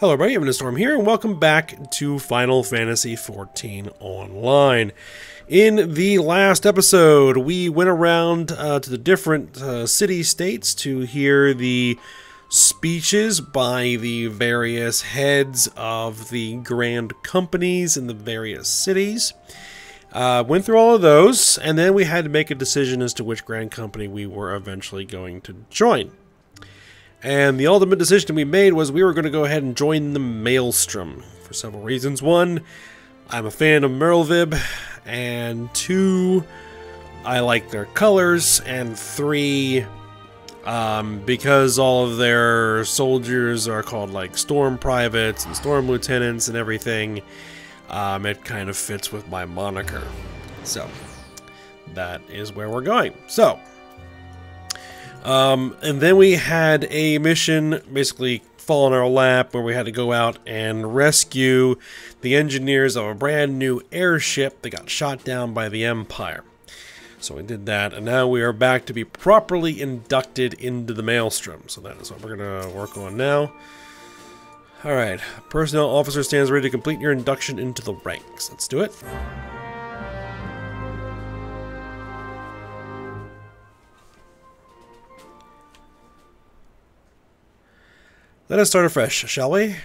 Hello everybody, I'm Storm here, and welcome back to Final Fantasy XIV Online. In the last episode, we went around uh, to the different uh, city-states to hear the speeches by the various heads of the grand companies in the various cities. Uh, went through all of those, and then we had to make a decision as to which grand company we were eventually going to join. And the ultimate decision we made was we were going to go ahead and join the Maelstrom for several reasons. One, I'm a fan of Merlwyb, and two, I like their colors, and three, um, because all of their soldiers are called like Storm Privates and Storm Lieutenants and everything, um, it kind of fits with my moniker. So, that is where we're going. So, um, and then we had a mission basically fall in our lap where we had to go out and rescue the engineers of a brand new airship that got shot down by the Empire. So we did that, and now we are back to be properly inducted into the Maelstrom. So that is what we're going to work on now. Alright, personnel officer stands ready to complete your induction into the ranks. Let's do it. Let us start afresh, shall we?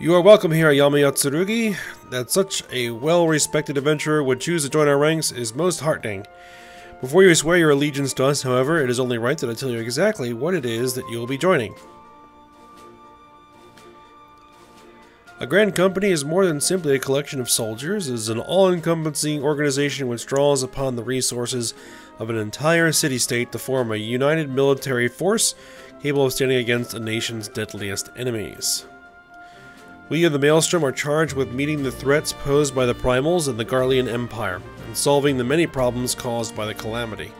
You are welcome here, Ayame Yatsurugi. That such a well-respected adventurer would choose to join our ranks is most heartening. Before you swear your allegiance to us, however, it is only right that I tell you exactly what it is that you will be joining. A grand company is more than simply a collection of soldiers. It is an all-encompassing organization which draws upon the resources of an entire city-state to form a united military force capable of standing against a nation's deadliest enemies. We of the Maelstrom are charged with meeting the threats posed by the Primals and the Garlean Empire, and solving the many problems caused by the Calamity.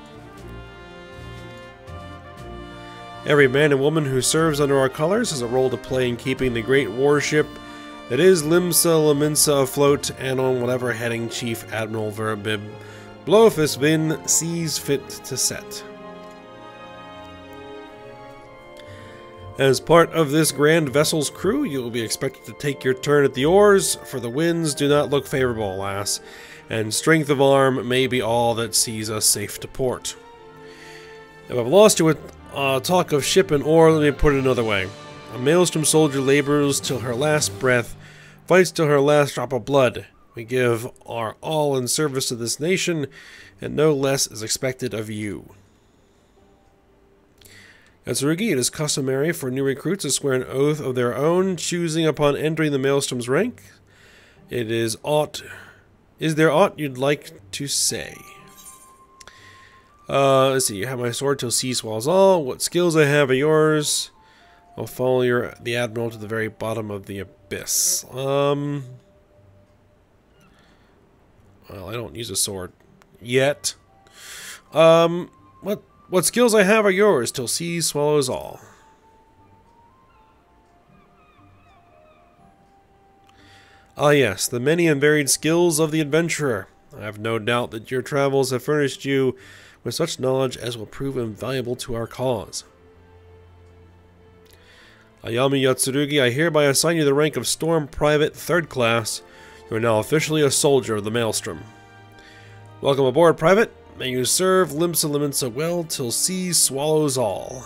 Every man and woman who serves under our colors has a role to play in keeping the great warship that is Limsa Lominsa afloat and on whatever heading Chief Admiral Merlwyb Bloefhiswyn sees fit to set. As part of this grand vessel's crew, you will be expected to take your turn at the oars, for the winds do not look favorable, alas, and strength of arm may be all that sees us safe to port. If I've lost you with uh, talk of ship and oar, let me put it another way. A maelstrom soldier labors till her last breath, fights till her last drop of blood. We give our all in service to this nation, and no less is expected of you. Yatsurugi, it is customary for new recruits to swear an oath of their own, choosing upon entering the Maelstrom's rank. It is aught. Is there aught you'd like to say? Uh, let's see. You have my sword till sea swallows all. What skills I have are yours. I'll follow your the admiral to the very bottom of the abyss. Um. Well, I don't use a sword yet. Um, what what skills I have are yours till sea swallows all. Ah yes, the many and varied skills of the adventurer. I have no doubt that your travels have furnished you with such knowledge as will prove invaluable to our cause. Ayame Yatsurugi, I hereby assign you the rank of Storm Private Third Class. You are now officially a soldier of the Maelstrom. Welcome aboard, Private. May you serve Limsa Lominsa well till sea swallows all.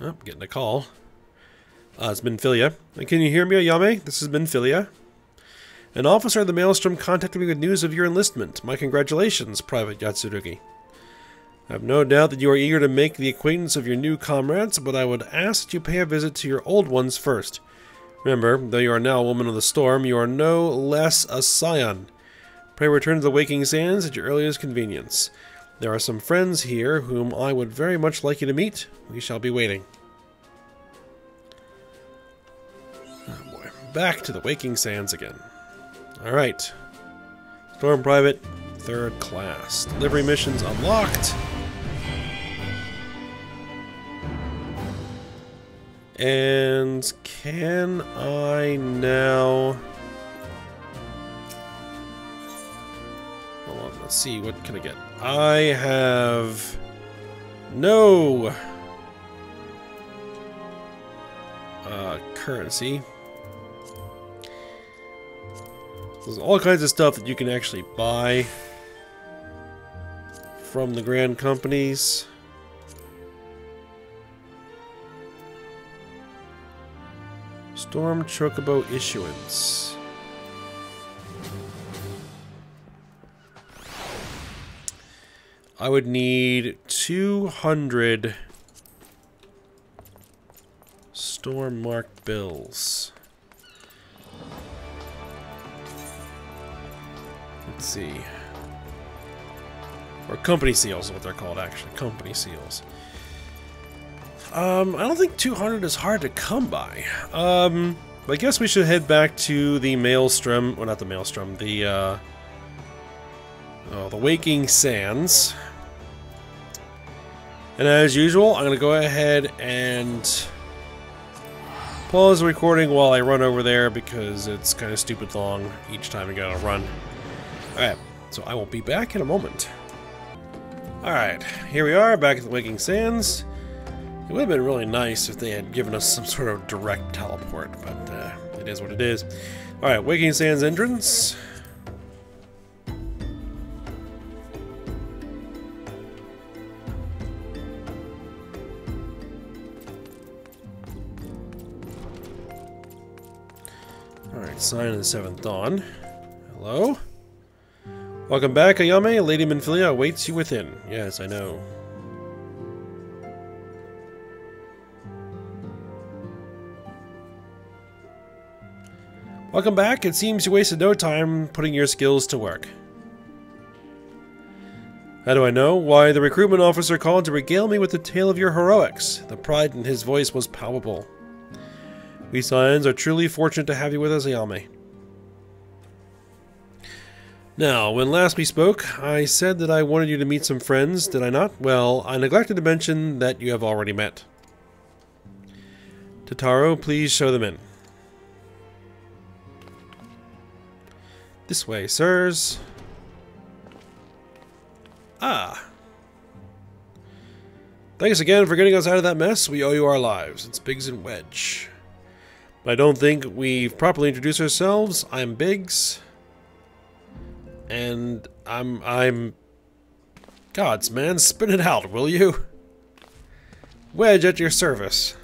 Oh, getting a call. Uh, it's Minfilia. Can you hear me, Ayame? This is Minfilia. An officer of the Maelstrom contacted me with news of your enlistment. My congratulations, Private Yatsurugi. I have no doubt that you are eager to make the acquaintance of your new comrades, but I would ask that you pay a visit to your old ones first. Remember, though you are now a woman of the storm, you are no less a scion. Pray return to the Waking Sands at your earliest convenience. There are some friends here whom I would very much like you to meet. We shall be waiting. Ah, boy, back to the Waking Sands again. Alright. Storm Private, third class. Delivery missions unlocked. And can I now... Hold on, let's see, what can I get? I have... No! Uh, currency. There's all kinds of stuff that you can actually buy from the grand companies. Storm Chocobo issuance. I would need 200 Storm marked bills. Let's see. Or company seals is what they're called, actually. Company seals. Um, I don't think 200 is hard to come by. Um, I guess we should head back to the Maelstrom, well not the Maelstrom, the, uh, oh, the Waking Sands. And as usual, I'm going to go ahead and pause the recording while I run over there because it's kind of stupid long each time I gotta run. Alright, so I will be back in a moment. Alright, here we are, back at the Waking Sands. It would have been really nice if they had given us some sort of direct teleport, but uh, it is what it is. Alright, Waking Sands entrance. Sign of the Seventh Dawn. Hello? Welcome back, Ayame. Lady Minfilia awaits you within. Yes, I know. Welcome back. It seems you wasted no time putting your skills to work. How do I know? Why, the recruitment officer called to regale me with the tale of your heroics. The pride in his voice was palpable. We Scions are truly fortunate to have you with us, Ayame. Now, when last we spoke, I said that I wanted you to meet some friends, did I not? Well, I neglected to mention that you have already met. Tataru, please show them in. This way, sirs. Ah. Thanks again for getting us out of that mess. We owe you our lives. It's Biggs and Wedge. But I don't think we've properly introduced ourselves. I'm Biggs. And I'm... I'm... Gods, man, spit it out, will you? Wedge at your service.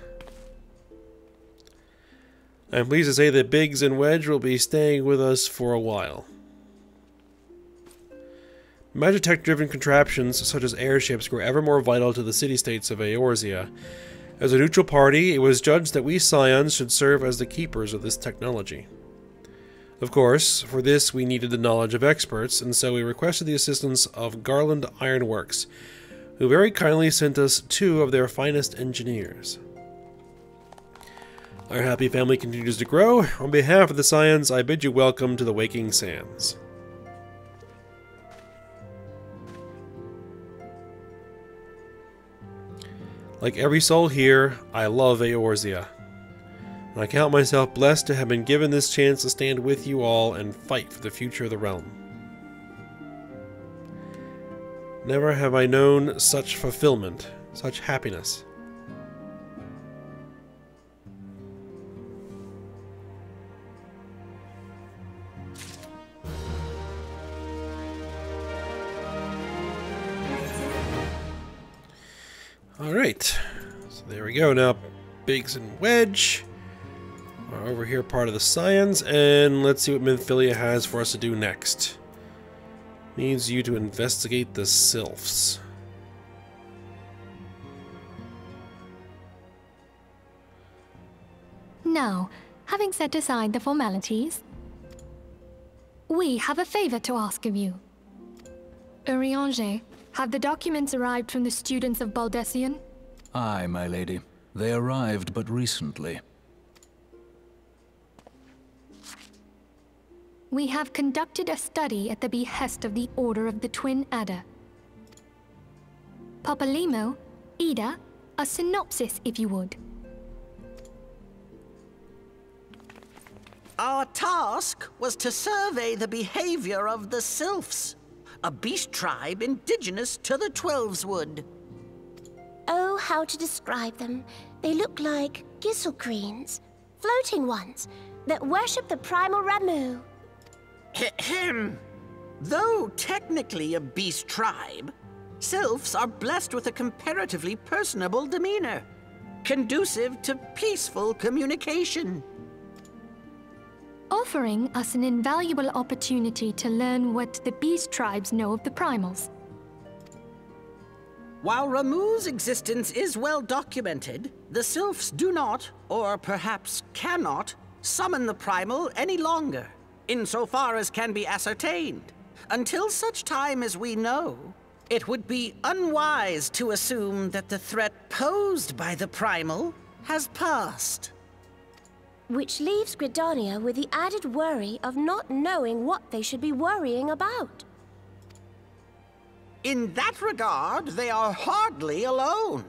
I'm pleased to say that Biggs and Wedge will be staying with us for a while. Magitech-driven contraptions such as airships grow ever more vital to the city-states of Eorzea. As a neutral party, it was judged that we Scions should serve as the keepers of this technology. Of course, for this we needed the knowledge of experts, and so we requested the assistance of Garlond Ironworks, who very kindly sent us two of their finest engineers. Our happy family continues to grow. On behalf of the Scions, I bid you welcome to the Waking Sands. Like every soul here, I love Eorzea. And I count myself blessed to have been given this chance to stand with you all and fight for the future of the realm. Never have I known such fulfillment, such happiness. Go. Now, Biggs and Wedge are over here, part of the Scions, and let's see what Minfilia has for us to do next. Needs you to investigate the Sylphs. Now, having set aside the formalities, we have a favor to ask of you. Urianger, have the documents arrived from the students of Baldesion? Aye, my lady. They arrived but recently. We have conducted a study at the behest of the Order of the Twin Adder. Papalymo, Yda, a synopsis if you would. Our task was to survey the behavior of the Sylphs, a beast tribe indigenous to the Twelveswood. Oh, how to describe them. They look like gisselcreens, floating ones, that worship the primal Ramuh. Ahem. Though technically a beast tribe, Sylphs are blessed with a comparatively personable demeanor, conducive to peaceful communication. Offering us an invaluable opportunity to learn what the beast tribes know of the primals. While Ramuh's existence is well documented, the Sylphs do not, or perhaps cannot, summon the primal any longer, insofar as can be ascertained. Until such time as we know, it would be unwise to assume that the threat posed by the primal has passed. Which leaves Gridania with the added worry of not knowing what they should be worrying about. In that regard, they are hardly alone.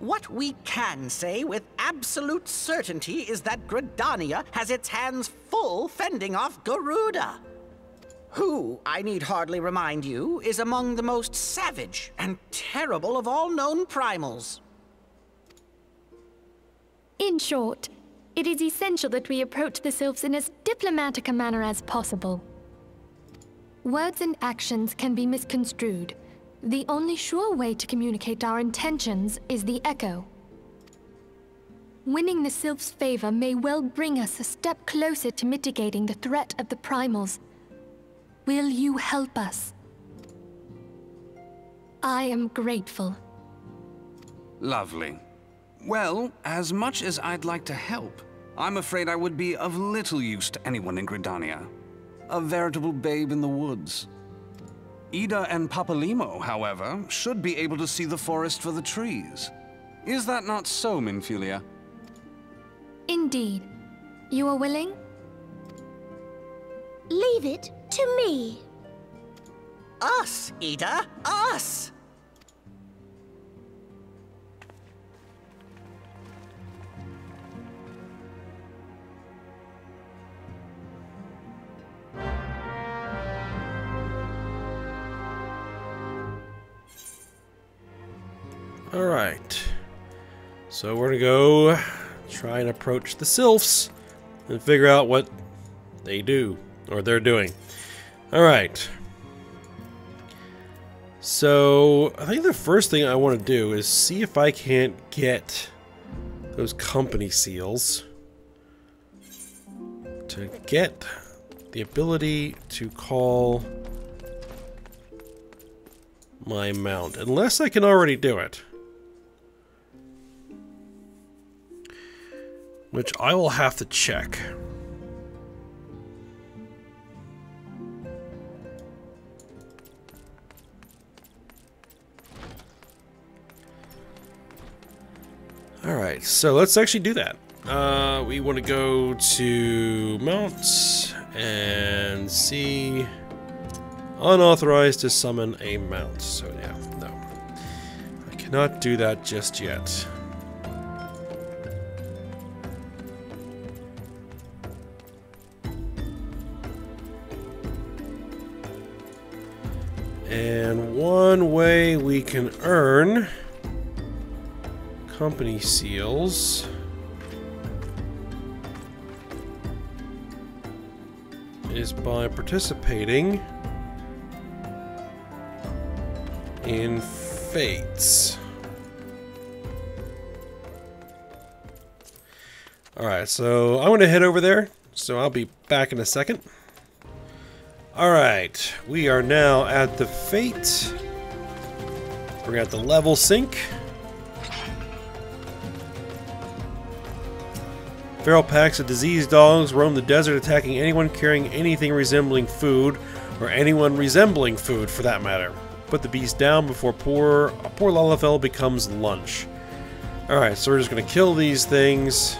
What we can say with absolute certainty is that Gridania has its hands full fending off Garuda. Who, I need hardly remind you, is among the most savage and terrible of all known primals. In short, it is essential that we approach the Sylphs in as diplomatic a manner as possible. Words and actions can be misconstrued. The only sure way to communicate our intentions is the echo. Winning the Sylph's favor may well bring us a step closer to mitigating the threat of the primals. Will you help us? I am grateful. Lovely. Well, as much as I'd like to help, I'm afraid I would be of little use to anyone in Gridania a veritable babe in the woods. Yda and Papalymo, however, should be able to see the forest for the trees. Is that not so, Minfilia? Indeed. You are willing? Leave it to me. Us, Yda, us! All right. So we're gonna go try and approach the sylphs and figure out what they do or they're doing. All right. So I think the first thing I want to do is see if I can't get those company seals to get the ability to call my mount, unless I can already do it. Which I will have to check. Alright, so let's actually do that. Uh, we want to go to mounts and see unauthorized to summon a mount. So yeah, no. I cannot do that just yet. And one way we can earn company seals is by participating in fates. Alright, so I'm going to head over there, so I'll be back in a second. Alright, we are now at the Fate. We're at the level sync. Feral packs of diseased dogs roam the desert attacking anyone carrying anything resembling food, or anyone resembling food for that matter. Put the beast down before poor, poor Lalafell becomes lunch. Alright, so we're just going to kill these things.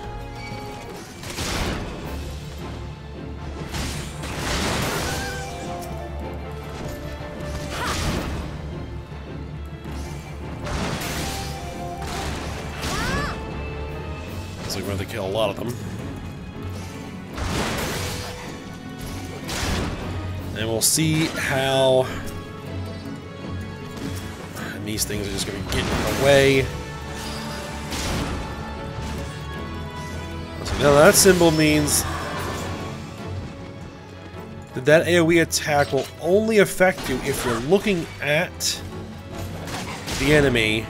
See how... These things are just going to get in the way. So now that symbol means that that AoE attack will only affect you if you're looking at the enemy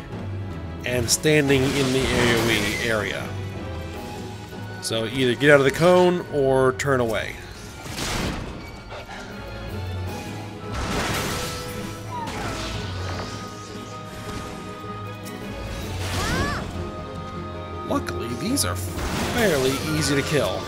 and standing in the AoE area. So either get out of the cone or turn away. Are fairly easy to kill.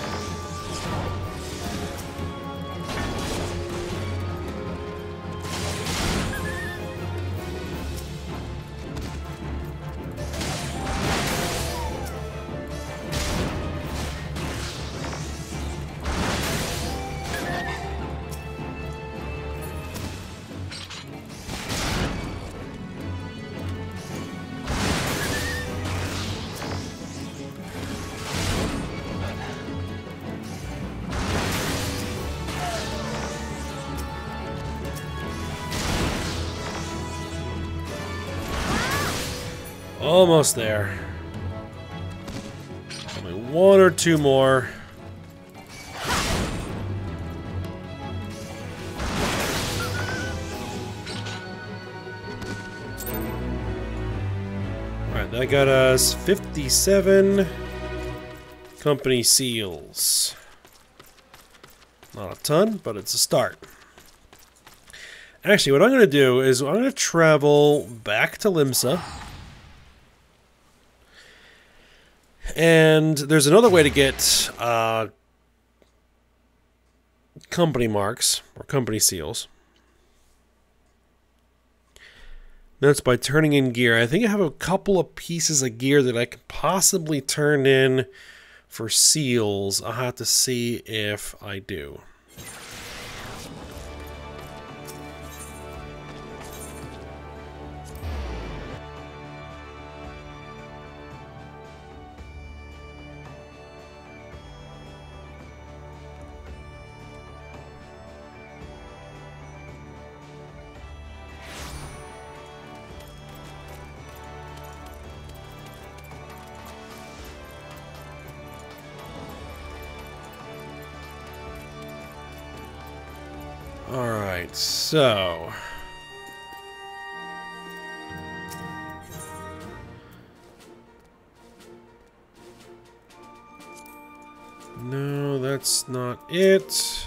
Almost there. Only one or two more. Alright, that got us 57 company seals. Not a ton, but it's a start. Actually, what I'm going to do is I'm going to travel back to Limsa. And there's another way to get uh, company marks or company seals. That's by turning in gear. I think I have a couple of pieces of gear that I could possibly turn in for seals. I'll have to see if I do. Alright, so... No, that's not it.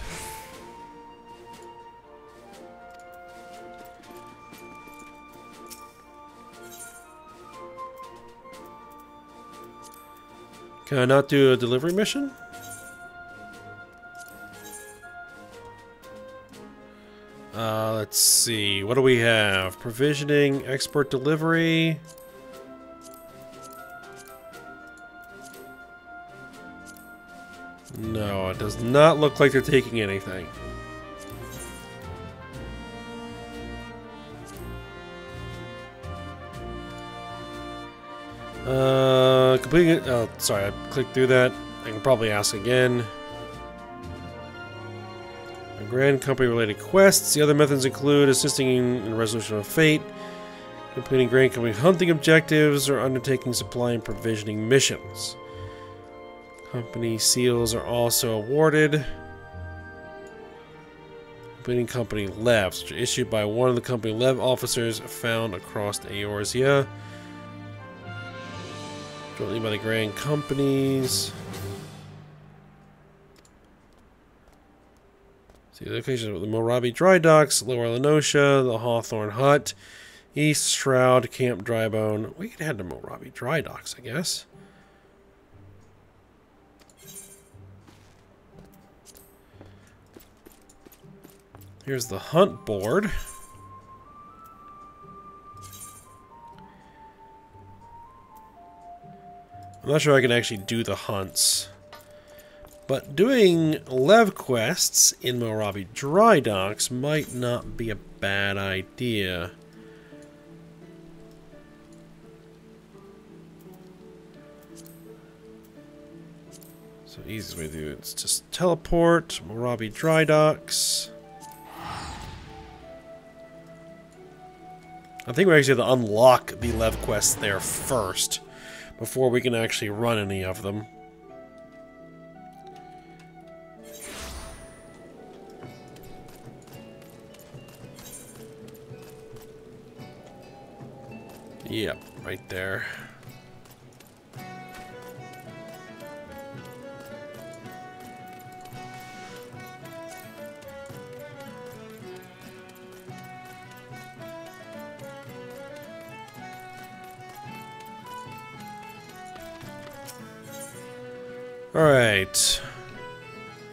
Can I not do a delivery mission? See. What do we have? Provisioning, export delivery. No, it does not look like they're taking anything. Uh, completing it. Oh, sorry, I clicked through that. I can probably ask again. Grand Company related quests. The other methods include assisting in resolution of fate, completing Grand Company hunting objectives, or undertaking supply and provisioning missions. Company seals are also awarded. Completing company leves, which are issued by one of the company leve officers found across Eorzea. Jointly by the Grand Companies. See the locations of the Moraby Dry Docks, Lower La Noscea, the Hawthorne Hut, East Shroud, Camp Drybone. We could head to Moraby Dry Docks, I guess. Here's the hunt board. I'm not sure I can actually do the hunts. But doing Leve quests in Moraby Dry Docks might not be a bad idea. So easiest way to do it is just teleport, Moraby Dry Docks. I think we actually have to unlock the Leve quests there first before we can actually run any of them. Yep, right there. Alright.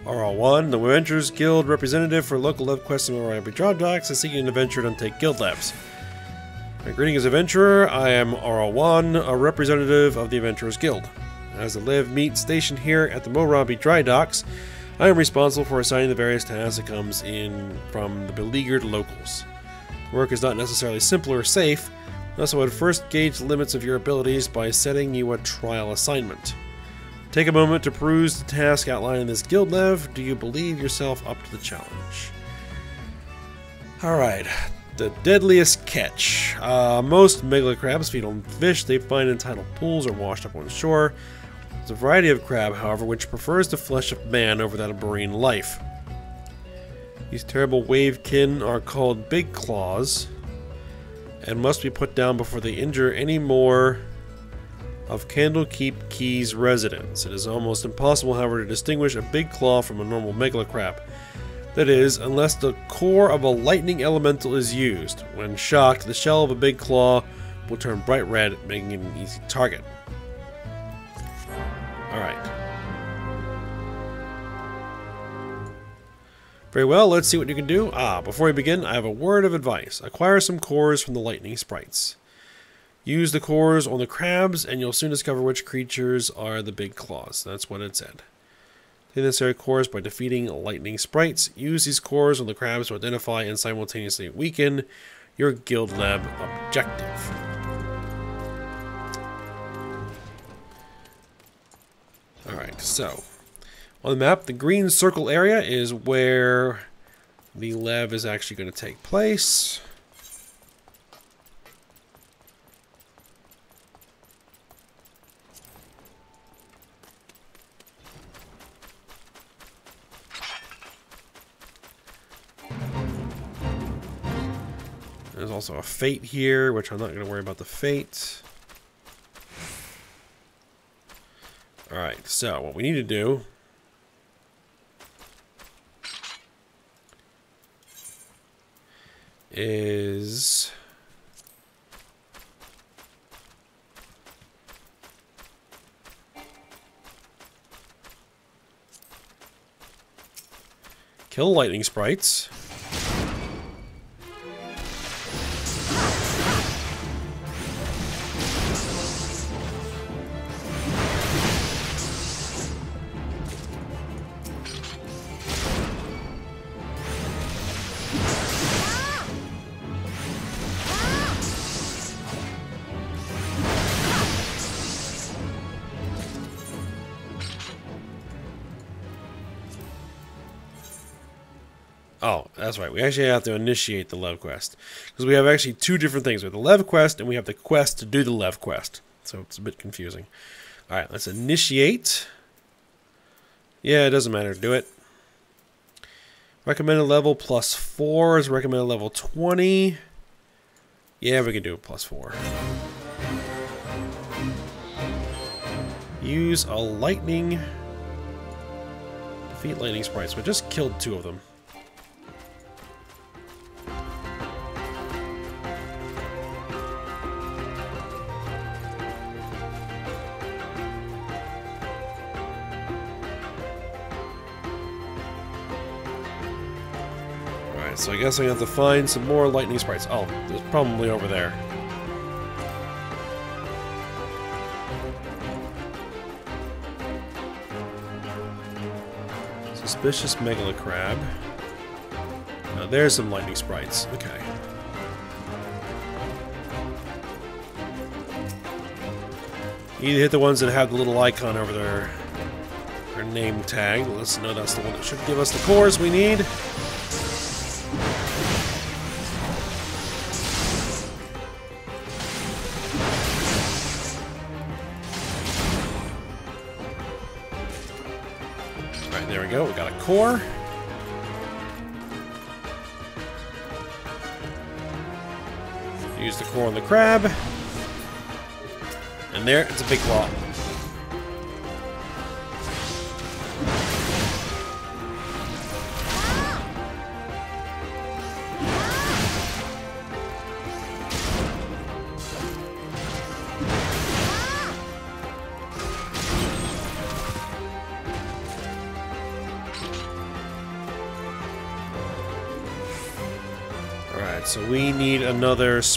RL1, the Adventurers Guild representative for local leve quests and Moraby Dry Docks is seeking an adventure to take guildleves. Greetings, adventurer. I am RL1, a representative of the Adventurers Guild. As the Levemete station here at the Moraby Dry Docks, I am responsible for assigning the various tasks that comes in from the beleaguered locals. Work is not necessarily simple or safe, thus I would first gauge the limits of your abilities by setting you a trial assignment. Take a moment to peruse the task outlined in this guildleve. Do you believe yourself up to the challenge? Alright, the deadliest catch. Uh, most megalocrabs feed on fish they find in tidal pools or washed up on shore. There's a variety of crab, however, which prefers the flesh of man over that of marine life. These terrible wavekin are called big claws and must be put down before they injure any more of Candlekeep Quay's residents. It is almost impossible, however, to distinguish a big claw from a normal megalocrab. That is, unless the core of a lightning elemental is used. When shocked, the shell of a big claw will turn bright red, making it an easy target. Alright. Very well, let's see what you can do. Ah, before we begin, I have a word of advice. Acquire some cores from the lightning sprites. Use the cores on the crabs, and you'll soon discover which creatures are the big claws. That's what it said. The necessary cores by defeating lightning sprites. Use these cores on the crabs to identify and simultaneously weaken your Guildleve objective. Alright, so on the map, the green circle area is where the leve is actually going to take place. Also a fate here, which I'm not going to worry about the fate. Alright, so what we need to do is kill lightning sprites. Oh, that's right. We actually have to initiate the Leve quest. Because we have actually two different things. We have the Leve quest and we have the quest to do the Leve quest. So it's a bit confusing. Alright, let's initiate. Yeah, it doesn't matter. Do it. Recommended level plus 4 is recommended level 20. Yeah, we can do plus 4. Use a lightning... Defeat lightning sprites. We just killed two of them. So I guess I have to find some more lightning sprites. Oh, there's probably over there. Suspicious megalocrab. Now there's some lightning sprites. Okay. You hit the ones that have the little icon over their Our name tag. Let's know that's the one that should give us the cores we need. There we go. We got a core. Use the core on the crab. And there, it's a big claw.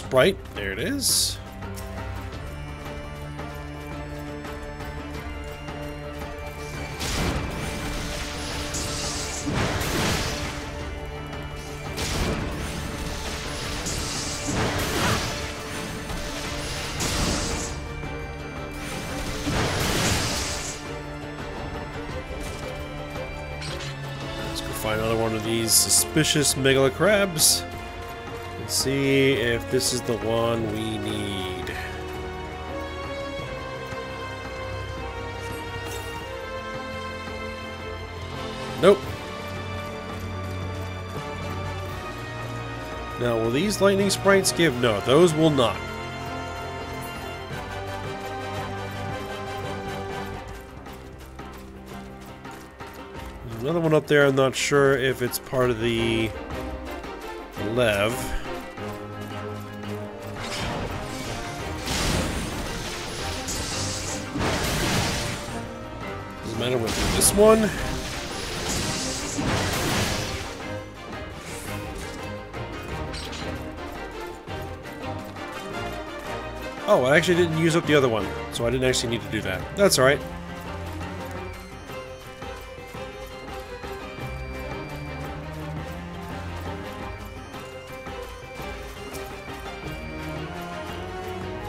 Sprite. There it is. Let's go find another one of these suspicious megalocrabs. See if this is the one we need. Nope. Now, will these lightning sprites give? No, those will not. There's another one up there. I'm not sure if it's part of the Leve. Matter what this one. Oh, I actually didn't use up the other one, so I didn't actually need to do that. That's alright.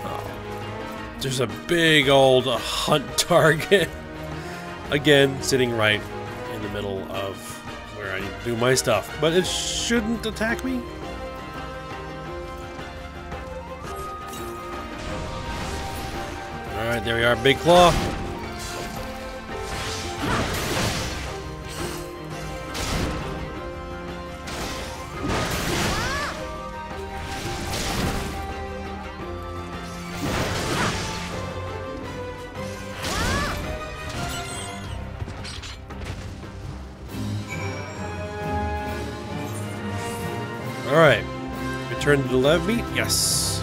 Oh, there's a big old hunt target. Again, sitting right in the middle of where I do my stuff. But it shouldn't attack me. Alright, there we are. Big Claw. Return to the levemete? Yes.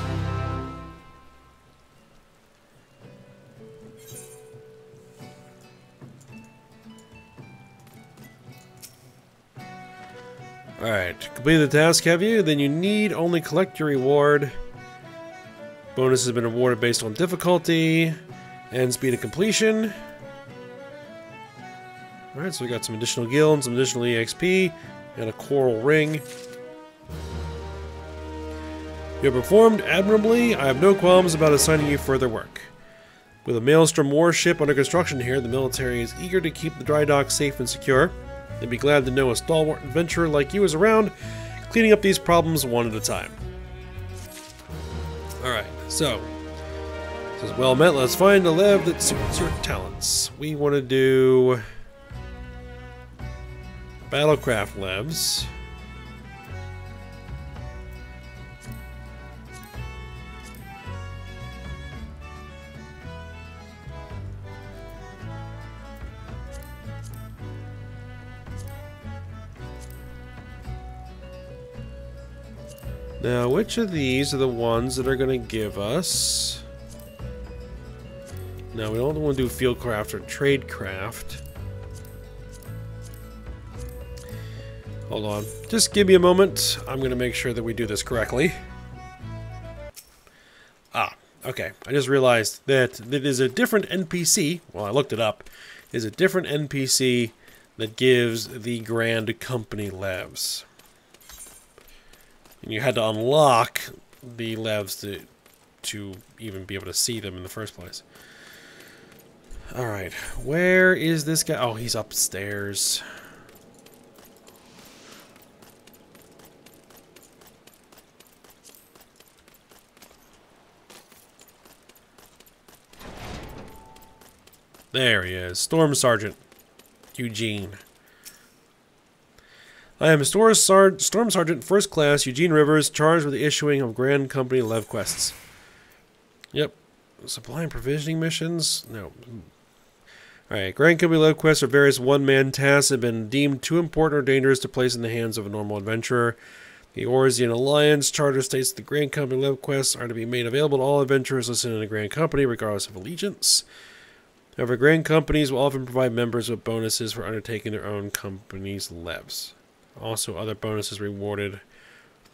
Alright. Complete the task, have you? Then you need only collect your reward. Bonus has been awarded based on difficulty and speed of completion. Alright, so we got some additional guild, some additional EXP, and a coral ring. You have performed admirably. I have no qualms about assigning you further work. With a Maelstrom warship under construction here, the military is eager to keep the dry dock safe and secure. They'd be glad to know a stalwart adventurer like you is around, cleaning up these problems one at a time. Alright, so. Well met. Let's find a leve that suits your talents. We want to do. Battlecraft leves. Now, which of these are the ones that are going to give us... Now, we don't want to do Fieldcraft or Tradecraft. Hold on. Just give me a moment. I'm going to make sure that we do this correctly. Ah, okay. I just realized that it is a different NPC. Well, I looked it up. Is a different NPC that gives the Grand Company leves. And you had to unlock the leves to, to even be able to see them in the first place. Alright, where is this guy? Oh, he's upstairs. There he is. Storm Sergeant. Eugene. I am Storm, Sergeant First Class Eugene Rivers, charged with the issuing of Grand Company Leve quests. Yep. Supply and provisioning missions? No. Alright, Grand Company Leve quests are various one-man tasks that have been deemed too important or dangerous to place in the hands of a normal adventurer. The Eorzean Alliance Charter states that the Grand Company Leve quests are to be made available to all adventurers listed in the Grand Company, regardless of allegiance. However, Grand Companies will often provide members with bonuses for undertaking their own company's leves. Also, other bonuses rewarded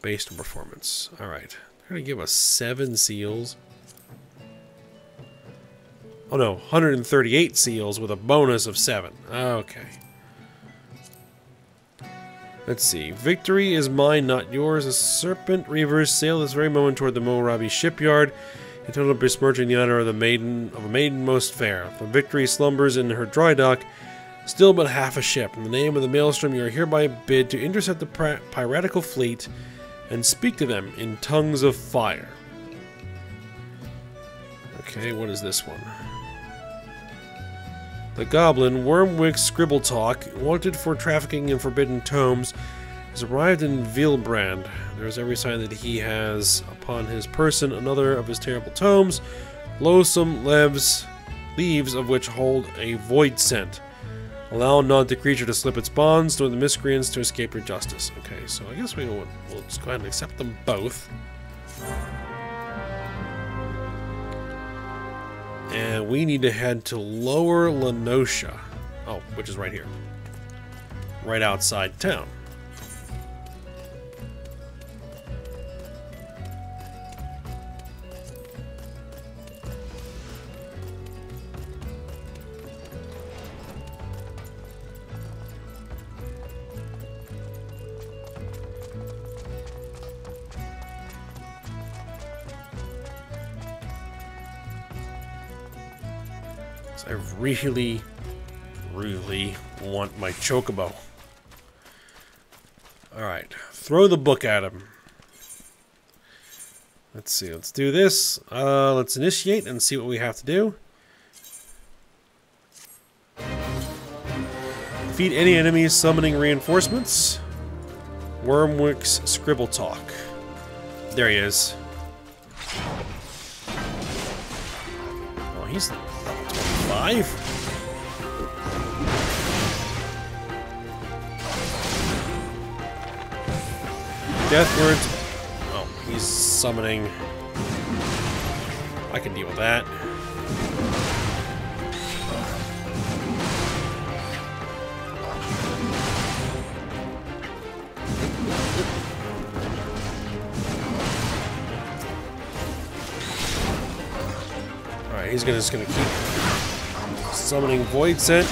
based on performance. Alright. They're going to give us seven seals. Oh no, 138 seals with a bonus of seven. Okay. Let's see. Victory is mine, not yours. A Serpent Reavers sail this very moment toward the Moraby shipyard, intended besmirching the honor of the maiden of a maiden most fair. For victory slumbers in her dry dock, Still but half a ship. In the name of the Maelstrom, you are hereby bid to intercept the piratical fleet and speak to them in tongues of fire. Okay, what is this one? The goblin, Wormwick Scribbletalk, wanted for trafficking in forbidden tomes, has arrived in Vylbrand. There is every sign that he has upon his person another of his terrible tomes, loathsome leaves, leaves of which hold a voidsent. Allow not the creature to slip its bonds, nor the miscreants to escape your justice. Okay, so I guess we will we'll just go ahead and accept them both. And we need to head to Lower La Noscea. Oh, which is right here. Right outside town. Really, really want my chocobo. Alright, throw the book at him. Let's see, let's do this. Uh, let's initiate and see what we have to do. Defeat any enemies summoning reinforcements. Wormwick's Scribbletalk. There he is. Oh, he's five? Deathward. Oh, he's summoning. I can deal with that. He's gonna, just gonna keep Summoning Voidsent.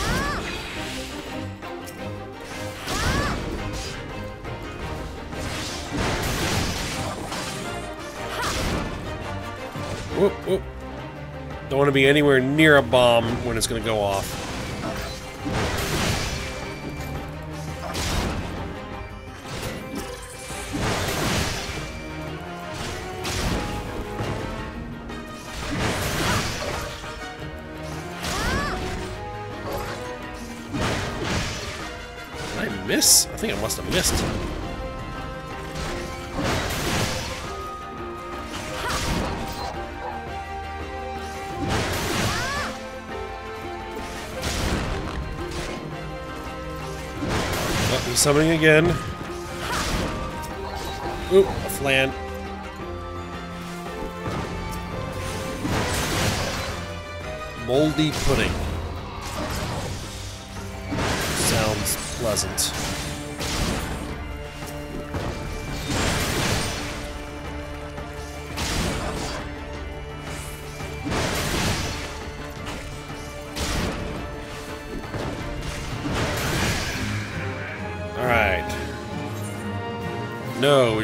Whoop, whoop. Don't want to be anywhere near a bomb when it's going to go off. Missed. Oh, he's summoning again. Oop, a flan. Moldy pudding. Sounds pleasant.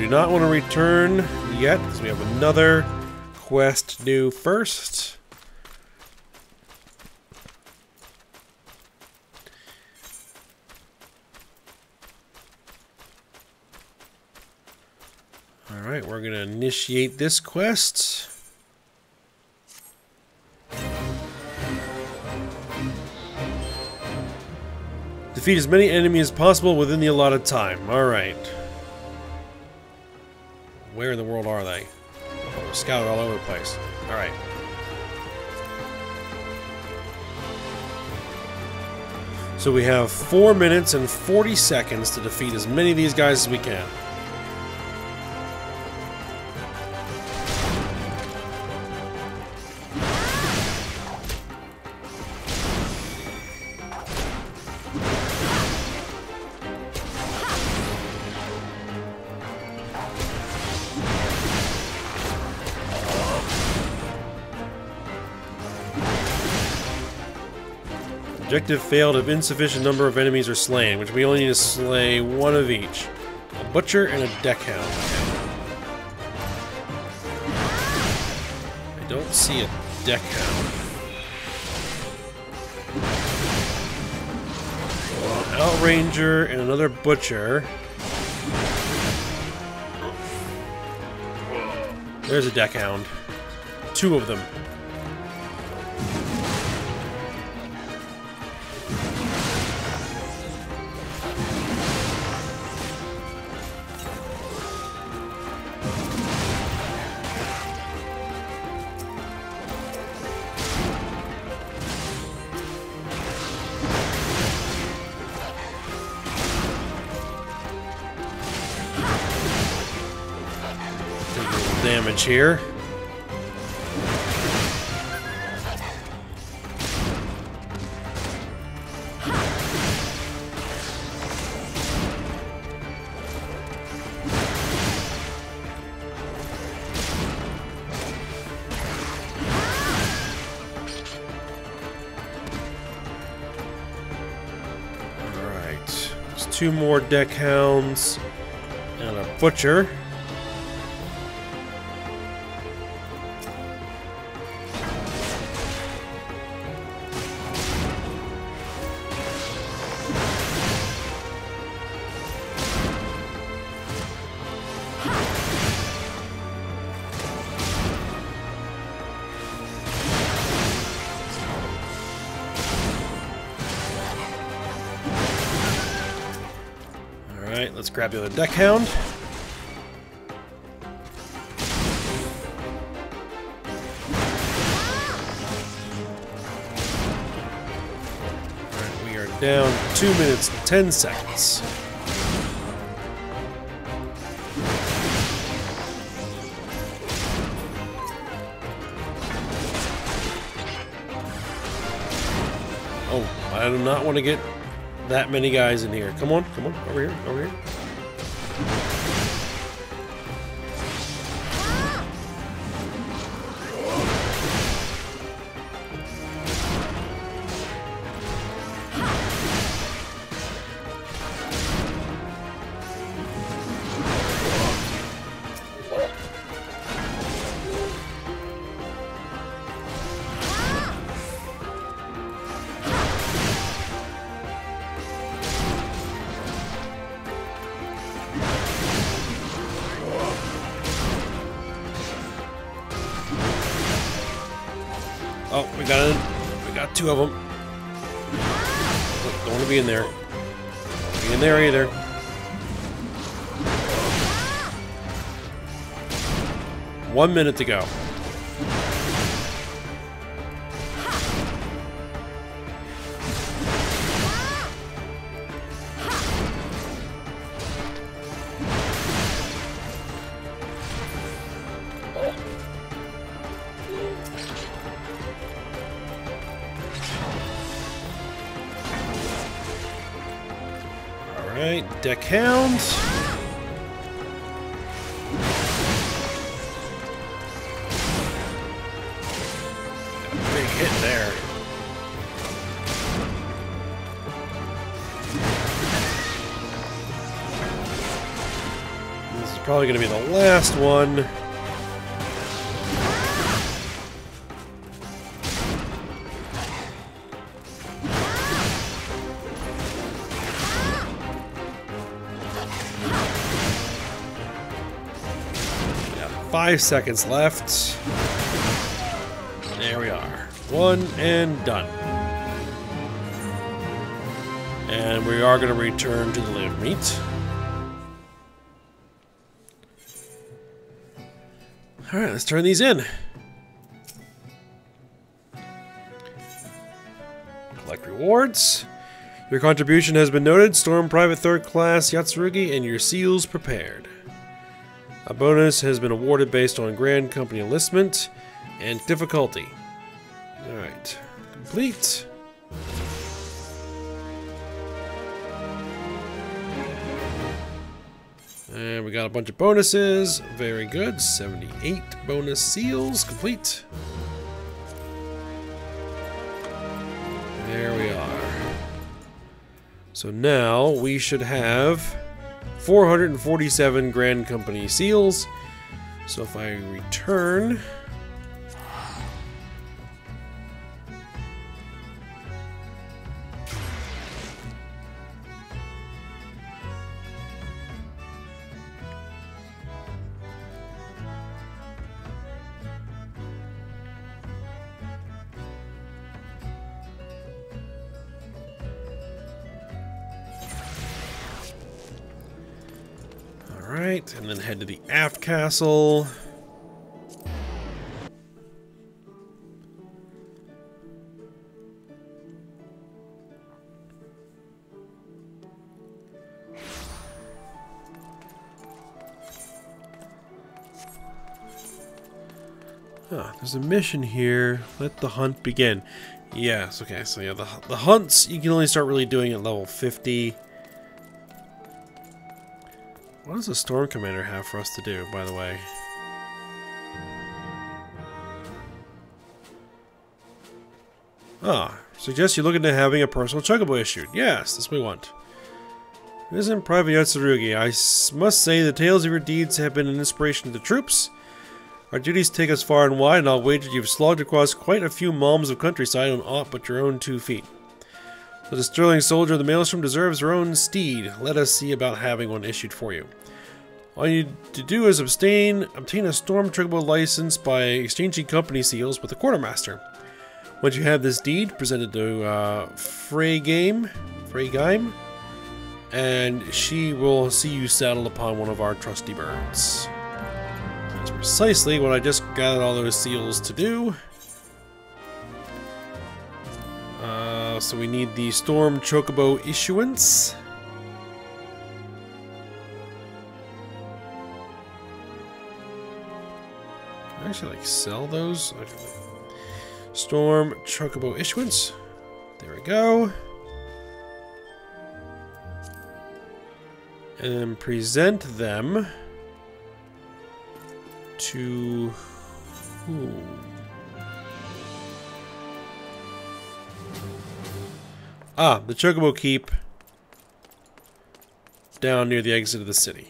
do not want to return yet because we have another quest due first. Alright, we're going to initiate this quest. Defeat as many enemies as possible within the allotted time. Alright. Where in the world are they? Oh, scattered all over the place. Alright. So we have 4 minutes and 40 seconds to defeat as many of these guys as we can. Objective failed if insufficient number of enemies are slain, which we only need to slay one of each. A butcher and a deckhound. I don't see a deckhound. An outranger and another butcher. There's a deckhound. Two of them. Here. Two more deck hounds and a butcher. Grab the other deck hound. Alright, we are down 2 minutes and 10 seconds. Oh, I do not want to get that many guys in here. Come on, come on, over here, over here. Got. We got two of them. Don't want to be in there. Don't be in there either. One minute to go. One. five seconds left. There we are. One and done. And we are going to return to the levemete. Alright, let's turn these in. Collect rewards. Your contribution has been noted. Storm Private Third Class Yatsurugi and your seals prepared. A bonus has been awarded based on Grand Company enlistment and difficulty. Alright. Complete. And we got a bunch of bonuses. Very good. 78 bonus seals complete. There we are. So now we should have 447 Grand Company seals. So if I return... Alright, and then head to the aft castle. Ah, there's a mission here. Let the hunt begin. Yes, okay, so yeah, the, the hunts you can only start really doing at level 50. What does the Storm Commander have for us to do, by the way? Ah, suggest you look into having a personal chocobo issued. Yes, that's what we want. Isn't Private Yatsurugi, I must say the tales of your deeds have been an inspiration to the troops. Our duties take us far and wide, and I'll wager you've slogged across quite a few malms of countryside on aught but your own two feet. The sterling soldier of the Maelstrom deserves her own steed. Let us see about having one issued for you. All you need to do is abstain, obtain a Storm Chocobo license by exchanging company seals with the quartermaster. Once you have this deed, presented to uh, Freygame, Freygame, and she will see you saddled upon one of our trusty birds. That's precisely what I just got all those seals to do. Uh, so we need the Storm Chocobo issuance. Actually like sell those? Storm Chocobo issuance. There we go. And present them to? Ah, the Chocobo Keep down near the exit of the city.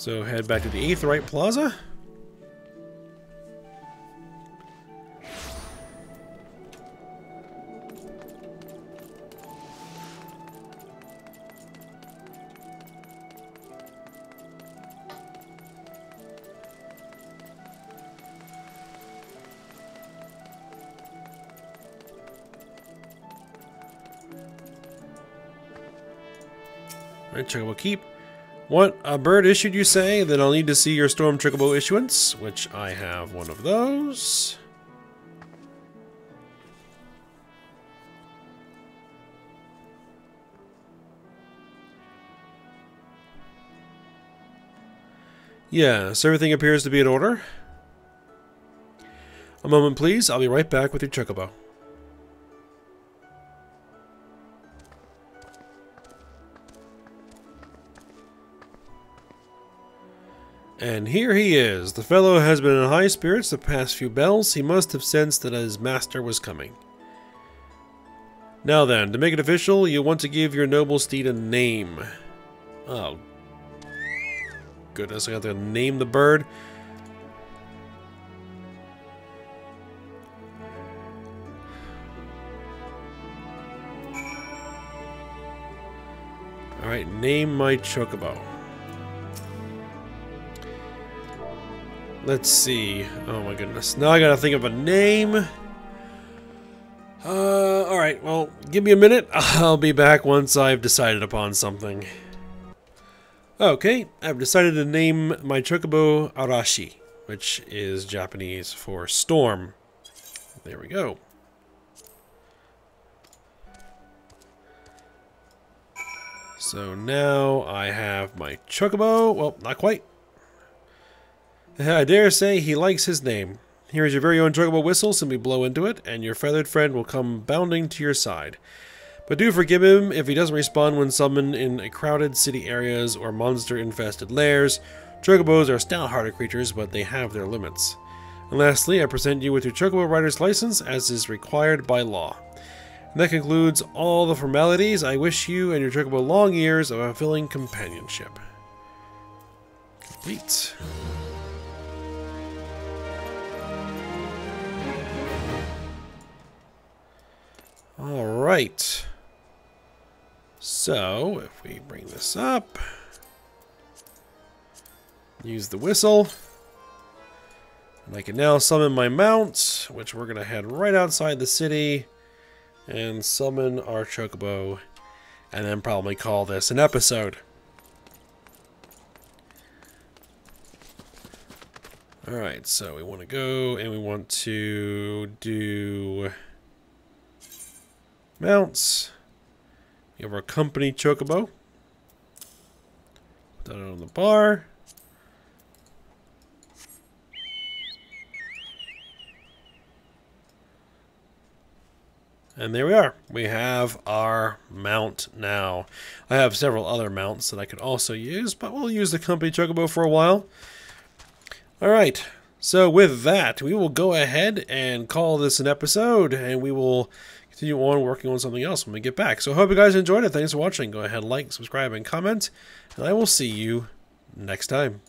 So head back to the Aetheryte Plaza. Right, Chocobo Keep. What a bird issued you say? Then I'll need to see your Storm Chocobo issuance, which I have one of those. Yes, everything appears to be in order. A moment, please. I'll be right back with your Chocobo. And here he is. The fellow has been in high spirits the past few bells. He must have sensed that his master was coming. Now then, to make it official, you want to give your noble steed a name. Oh. Goodness, I have to name the bird. Alright, name my chocobo. Let's see. Oh my goodness. Now I gotta think of a name. Uh, alright, well, give me a minute. I'll be back once I've decided upon something. Okay, I've decided to name my chocobo Arashi, which is Japanese for storm. There we go. So now I have my chocobo. Well, not quite. I dare say he likes his name. Here is your very own whistle. Simply blow into it, and your feathered friend will come bounding to your side. But do forgive him if he doesn't respond when summoned in crowded city areas or monster-infested lairs. Chocobos are stout-hearted creatures, but they have their limits. And lastly, I present you with your Chocobo Rider's license, as is required by law. And that concludes all the formalities. I wish you and your Chocobo long years of fulfilling companionship. Complete. All right. So, if we bring this up, use the whistle, and I can now summon my mount, which we're going to head right outside the city and summon our chocobo, and then probably call this an episode. Alright, so we want to go and we want to do mounts. We have our company chocobo. Put that on the bar. And there we are. We have our mount now. I have several other mounts that I could also use, but we'll use the company chocobo for a while. All right. So with that, we will go ahead and call this an episode, and we will continue on working on something else when we get back. So I hope you guys enjoyed it. Thanks for watching. Go ahead, like, subscribe, and comment, and I will see you next time.